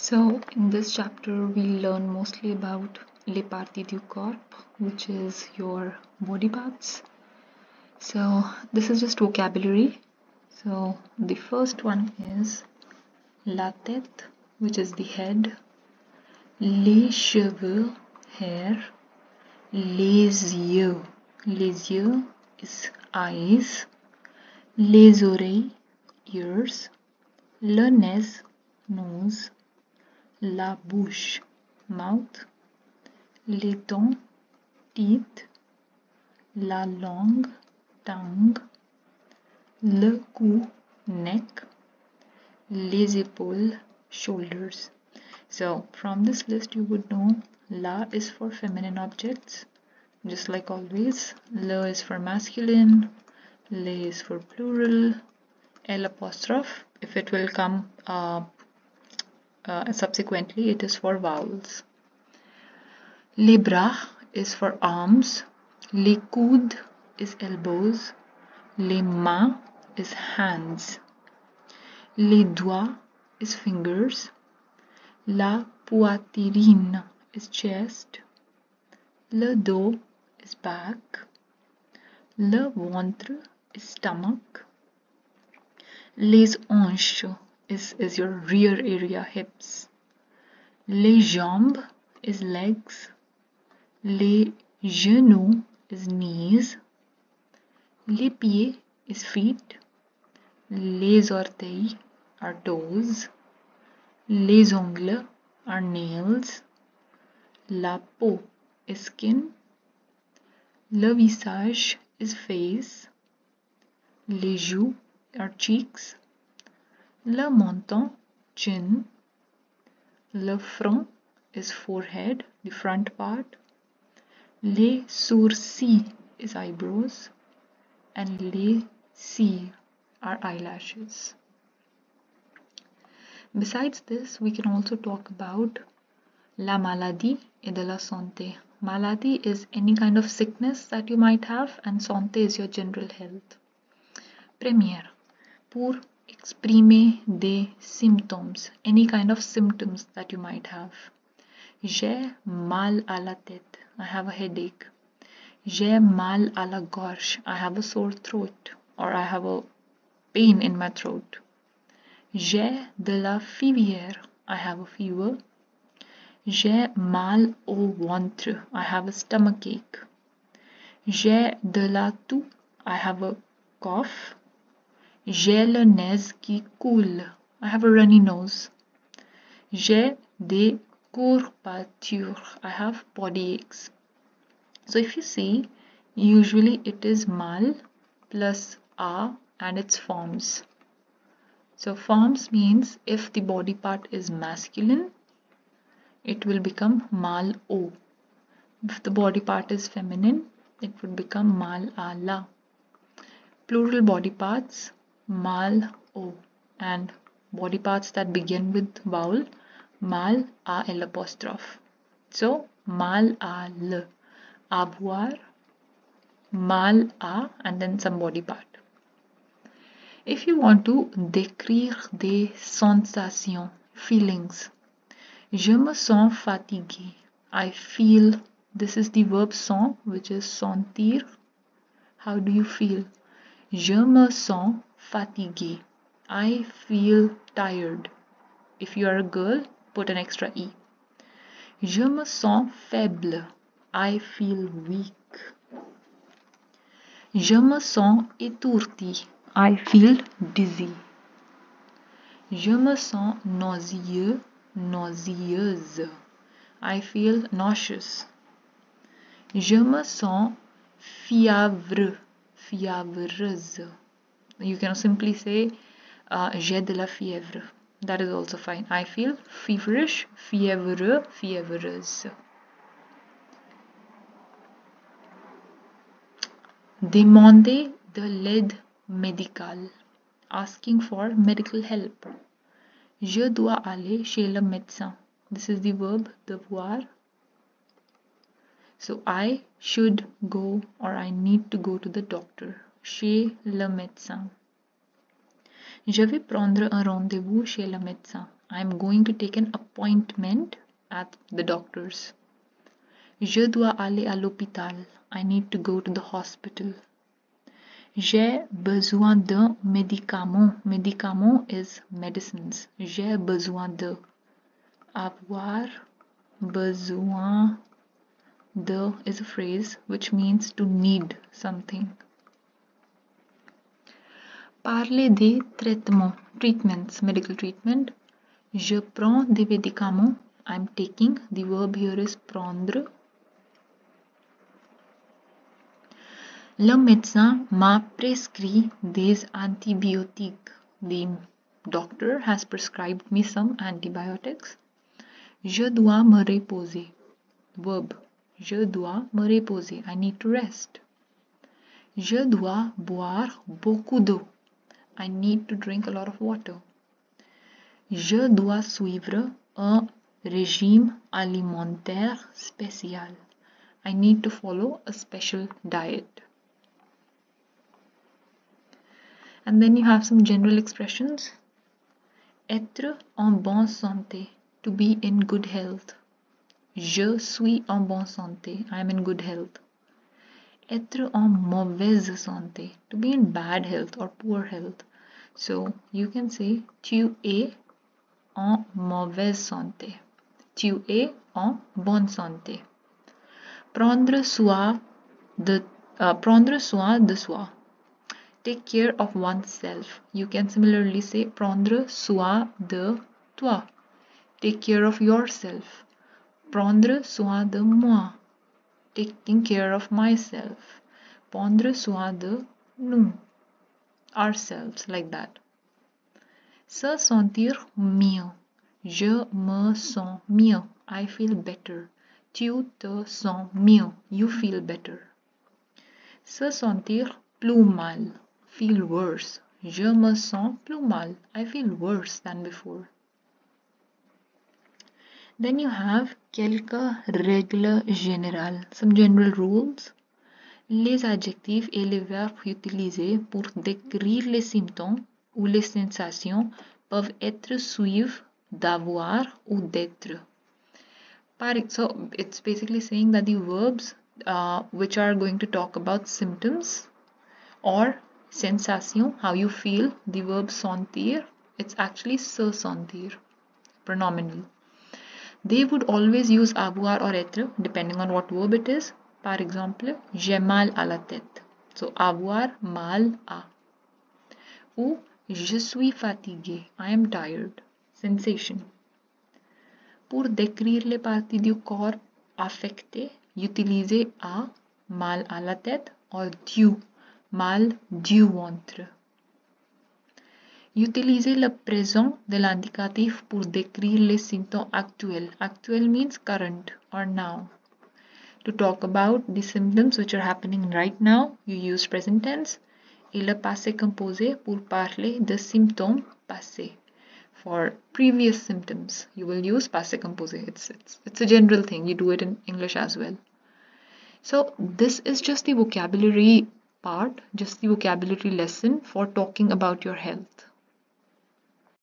So, in this chapter, we'll learn mostly about les parties du corps, which is your body parts. So, this is just vocabulary. So, the first one is la tête, which is the head, les cheveux, hair, les yeux, les yeux is eyes, les oreilles, ears, le nez, nose, la bouche, mouth, les dents, teeth, la langue, tongue, le cou, neck, les épaules, shoulders. So from this list you would know la is for feminine objects, just like always. Le is for masculine, le is for plural, l apostrophe. If it will come uh, uh, subsequently it is for vowels. Les bras is for arms, coudes is elbows, mains is hands, doigts is fingers, la poitrine is chest, le dos is back, le ventre is stomach, les hanches is, is your rear area hips, les jambes is legs, les genoux is knees, les pieds is feet, les orteils are toes, les ongles are nails, la peau is skin, le visage is face, les joues are cheeks, le menton chin, le front is forehead, the front part, les sourcils is eyebrows, and les cils are eyelashes. Besides this, we can also talk about la maladie et de la santé. Maladie is any kind of sickness that you might have, and santé is your general health. Première, pour exprimer des symptômes, any kind of symptoms that you might have. J'ai mal à la tête, I have a headache. J'ai mal à la gorge, I have a sore throat, or I have a pain in my throat. J'ai de la fièvre. I have a fever. J'ai mal au ventre. I have a stomach ache. J'ai de la toux. I have a cough. J'ai le nez qui coule. I have a runny nose. J'ai des courbatures. I have body aches. So if you see, usually it is mal plus a and its forms. So forms means if the body part is masculine, it will become mal o. If the body part is feminine, it would become mal ala. Plural body parts, mal o. And body parts that begin with vowel, mal a l apostrophe. So mal a l. Avoir, mal a and then some body part. If you want to décrire des sensations, feelings, je me sens fatigué. I feel, this is the verb sens, which is sentir. How do you feel? Je me sens fatigué. I feel tired. If you are a girl, put an extra E. Je me sens faible. I feel weak. Je me sens étourdi. I feel dizzy. Je me sens nauséeux, nauséeuse. I feel nauseous. Je me sens fièvre, fiévreuse. You can simply say uh, j'ai de la fièvre. That is also fine. I feel feverish, fiévreux, fiévreuse. Demander de l'aide médicale, asking for medical help. Je dois aller chez le médecin. This is the verb devoir. So I should go or I need to go to the doctor. Le médecin. Je vais prendre un rendez-vous chez le médecin. I'm going to take an appointment at the doctor's. Je dois aller à l'hôpital. I need to go to the hospital. J'ai besoin d'un médicament. Médicament is medicines. J'ai besoin de. Avoir besoin de is a phrase which means to need something. Parler des traitements, treatments, medical treatment. Je prends des médicaments. I'm taking. The verb here is prendre. Le médecin m'a prescrit des antibiotiques. The doctor has prescribed me some antibiotics. Je dois me reposer. Verb. Je dois me reposer. I need to rest. Je dois boire beaucoup d'eau. I need to drink a lot of water. Je dois suivre un régime alimentaire spécial. I need to follow a special diet. And then you have some general expressions. Être en bonne santé, to be in good health. Je suis en bonne santé, I am in good health. Être en mauvaise santé, to be in bad health or poor health. So you can say tu es en mauvaise santé. Tu es en bonne santé. Prendre soin de, uh, prendre soin de soi take care of oneself. You can similarly say prendre soin de toi. Take care of yourself. Prendre soin de moi. Taking care of myself. Prendre soin de nous. Ourselves, like that. Se sentir mieux. Je me sens mieux. I feel better. Tu te sens mieux. You feel better. Se sentir plus mal feel worse. Je me sens plus mal. I feel worse than before. Then you have quelques règles générales, some general rules. Les adjectifs et les verbes utilisés pour décrire les symptômes ou les sensations peuvent être suivis d'avoir ou d'être. So it's basically saying that the verbs uh, which are going to talk about symptoms or sensation, how you feel, the verb sentir, it's actually se sentir, pronominal. They would always use avoir or être depending on what verb it is. Par exemple, j'ai mal à la tête. So avoir mal à. Ou je suis fatigué. I am tired. Sensation. Pour décrire les parties du corps affectées, utilisez à mal à la tête or du mal du ventre. Utilisez le présent de l'indicatif pour décrire les symptômes actuels. Actuel means current or now. To talk about the symptoms which are happening right now, you use present tense et le passé composé pour parler de symptômes passés. For previous symptoms, you will use passé composé. It's, it's, it's a general thing. You do it in English as well. So this is just the vocabulary part, just the vocabulary lesson for talking about your health.